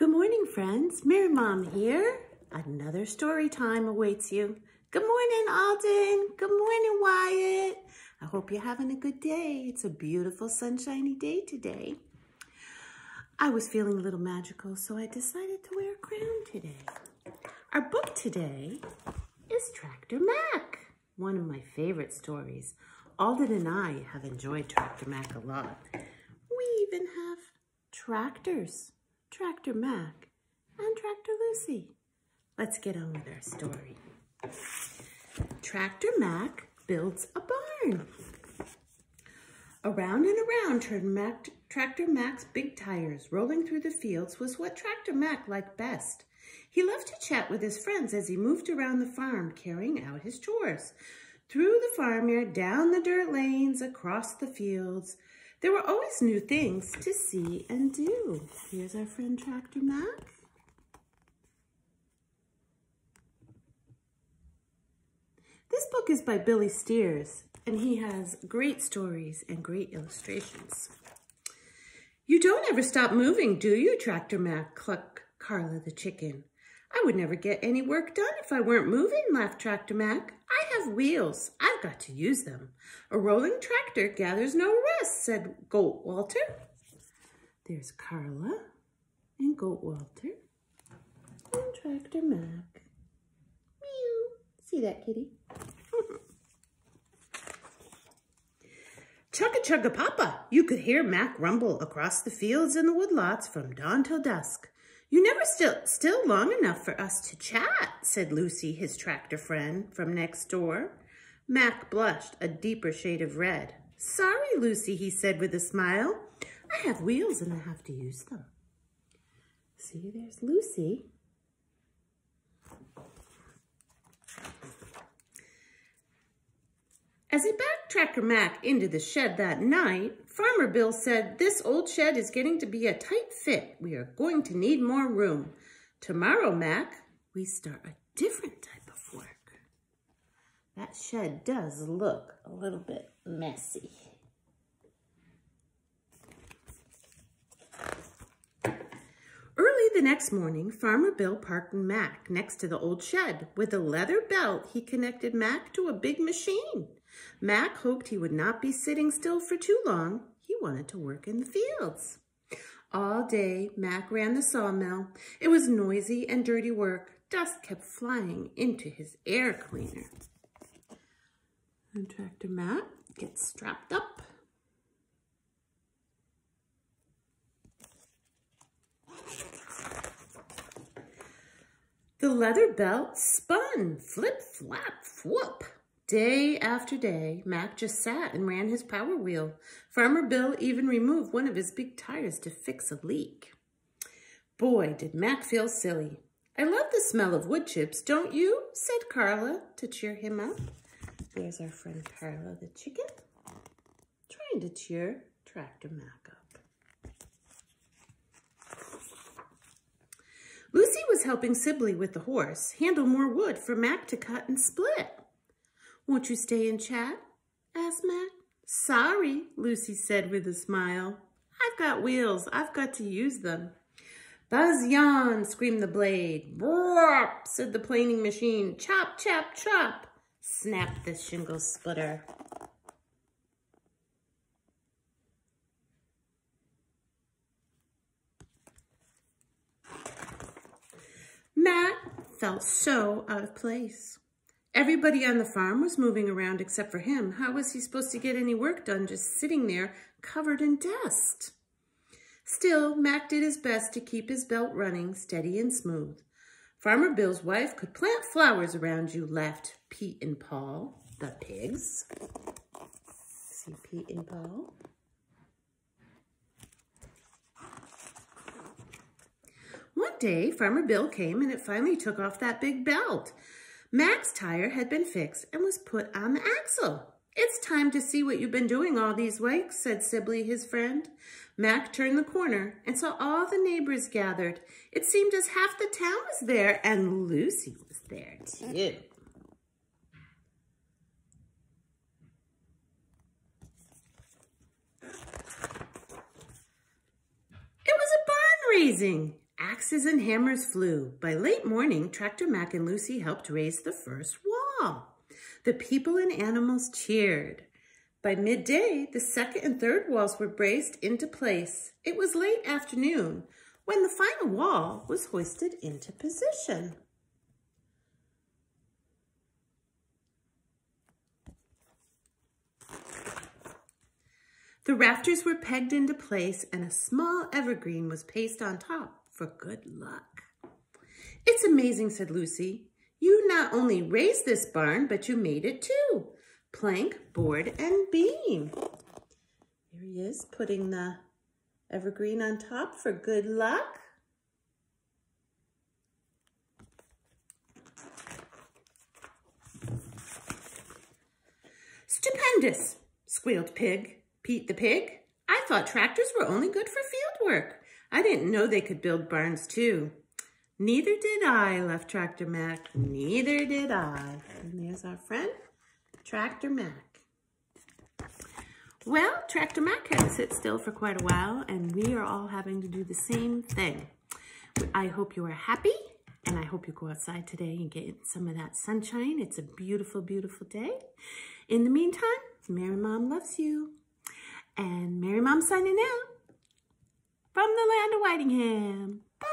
Good morning, friends. Merry Mom here. Another story time awaits you. Good morning, Alden. Good morning, Wyatt. I hope you're having a good day. It's a beautiful sunshiny day today. I was feeling a little magical, so I decided to wear a crown today. Our book today is Tractor Mac, one of my favorite stories. Alden and I have enjoyed Tractor Mac a lot. We even have tractors, Tractor Mac and Tractor Lucy. Let's get on with our story. Tractor Mac builds a barn. Around and around turned Mac, Tractor Mac's big tires. Rolling through the fields was what Tractor Mac liked best. He loved to chat with his friends as he moved around the farm, carrying out his chores. Through the farmyard, down the dirt lanes, across the fields. There were always new things to see and do. Here's our friend Tractor Mac. This book is by Billy Steers, and he has great stories and great illustrations. You don't ever stop moving, do you, Tractor Mac? clucked Carla the chicken. I would never get any work done if I weren't moving, laughed Tractor Mac. I have wheels. I've got to use them. A rolling tractor gathers no rest, said Goat Walter. There's Carla and Goat Walter and Tractor Mac. Mew. See that, kitty? Chugga chugga papa, you could hear Mac rumble across the fields and the woodlots from dawn till dusk. You never still still long enough for us to chat, said Lucy, his tractor friend from next door. Mac blushed a deeper shade of red. Sorry, Lucy, he said with a smile. I have wheels and I have to use them. See, there's Lucy. As he backed Tractor Mac into the shed that night, Farmer Bill said, this old shed is getting to be a tight fit. We are going to need more room. Tomorrow, Mac, we start a different type of work. That shed does look a little bit messy. Early the next morning, Farmer Bill parked Mac next to the old shed. With a leather belt, he connected Mac to a big machine. Mac hoped he would not be sitting still for too long. He wanted to work in the fields. All day, Mac ran the sawmill. It was noisy and dirty work. Dust kept flying into his air cleaner. And Tractor Mac gets strapped up. The leather belt spun, flip, flap, whoop. Day after day, Mac just sat and ran his power wheel. Farmer Bill even removed one of his big tires to fix a leak. Boy, did Mac feel silly. I love the smell of wood chips, don't you? said Carla to cheer him up. There's our friend Carla the chicken, trying to cheer Tractor Mac up. Lucy was helping Sibley with the horse handle more wood for Mac to cut and split. Won't you stay and chat? asked Mac. Sorry, Lucy said with a smile. I've got wheels. I've got to use them. Buzz yawn, screamed the blade. Brrr, said the planing machine. Chop, chop, chop, snapped the shingle splitter. Mac felt so out of place. Everybody on the farm was moving around except for him. How was he supposed to get any work done just sitting there covered in dust? Still, Mac did his best to keep his belt running steady and smooth. Farmer Bill's wife could plant flowers around you, laughed Pete and Paul, the pigs. See Pete and Paul? One day, Farmer Bill came and it finally took off that big belt. Mac's tire had been fixed and was put on the axle. It's time to see what you've been doing all these weeks, said Sibley, his friend. Mac turned the corner and saw all the neighbors gathered. It seemed as half the town was there, and Lucy was there too. It was a barn raising. Axes and hammers flew. By late morning, Tractor Mac and Lucy helped raise the first wall. The people and animals cheered. By midday, the second and third walls were braced into place. It was late afternoon when the final wall was hoisted into position. The rafters were pegged into place and a small evergreen was pasted on top for good luck. It's amazing, said Lucy. You not only raised this barn, but you made it too. Plank, board, and beam. Here he is putting the evergreen on top for good luck. Stupendous, squealed Pig. Pete the pig, I thought tractors were only good for field work. I didn't know they could build barns too. Neither did I, left Tractor Mac. Neither did I. And there's our friend, Tractor Mac. Well, Tractor Mac had to sit still for quite a while, and we are all having to do the same thing. I hope you are happy, and I hope you go outside today and get some of that sunshine. It's a beautiful, beautiful day. In the meantime, Merry Mom loves you. And Merry Mom signing out from the land of Whitingham. Bye.